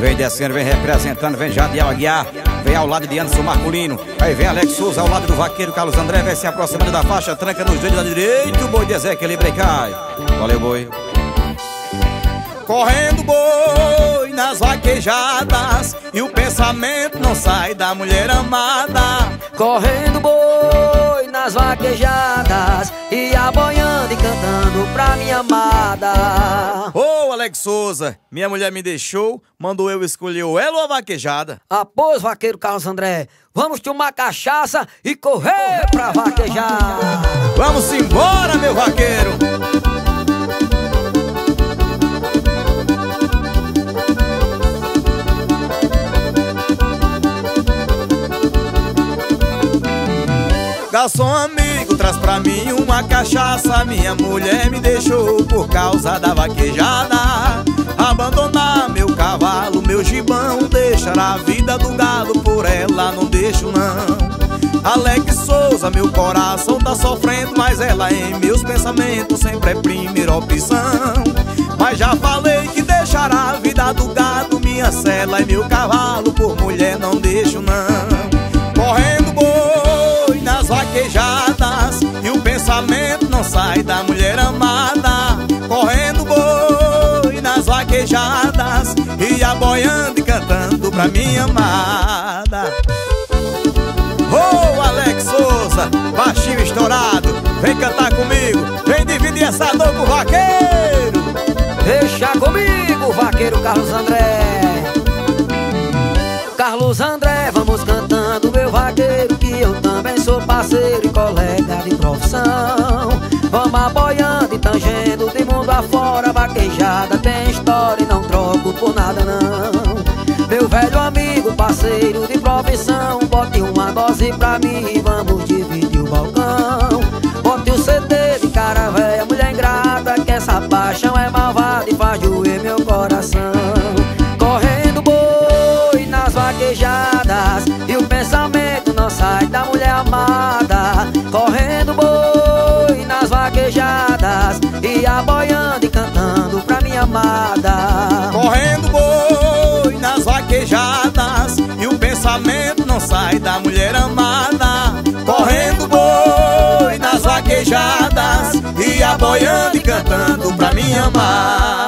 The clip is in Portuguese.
Vem descendo, vem representando, vem Jadiel Aguiar Vem ao lado de Anderson Marculino Aí vem Alex Souza ao lado do vaqueiro Carlos André Vem se aproximando da faixa, tranca nos dedos da direita O boi de Ezequiel e cai. Valeu boi. Correndo boi nas vaquejadas E o pensamento não sai da mulher amada. Correndo boi nas vaquejadas E aboiando e cantando pra minha amada. oh, Alex Souza, minha mulher me deixou Mandou eu escolher o ela ou a vaquejada. Após vaqueiro Carlos André Vamos tomar cachaça e correr pra vaquejar. Vamos embora meu vaqueiro Garçom amigo, traz pra mim uma cachaça. Minha mulher me deixou por causa da vaquejada. Abandonar meu cavalo, meu gibão. Deixar a vida do gado por ela, não deixo não. Alex Souza, meu coração tá sofrendo Mas ela em meus pensamentos sempre é primeira opção. Mas já falei que deixar a vida do gado. Minha cela e meu cavalo por mulher não deixo não E aboiando e cantando pra minha amada. Ô oh, Alex Souza, baixinho estourado Vem cantar comigo, vem dividir essa dor com o vaqueiro. Deixa comigo, vaqueiro Carlos André. Carlos André, afora Vaquejada tem história e não troco por nada não. Meu velho amigo, parceiro de profissão Bote uma dose pra mim e vamos dividir o balcão. Bote o CD de cara velha, mulher ingrata Que essa paixão é malvada e faz doer meu coração. Vaquejadas E o pensamento não sai da mulher amada. Correndo boi nas vaquejadas E minha amada. Correndo boi nas vaquejadas E o pensamento não sai da mulher amada. Correndo boi nas vaquejadas E aboiando e cantando pra minha amada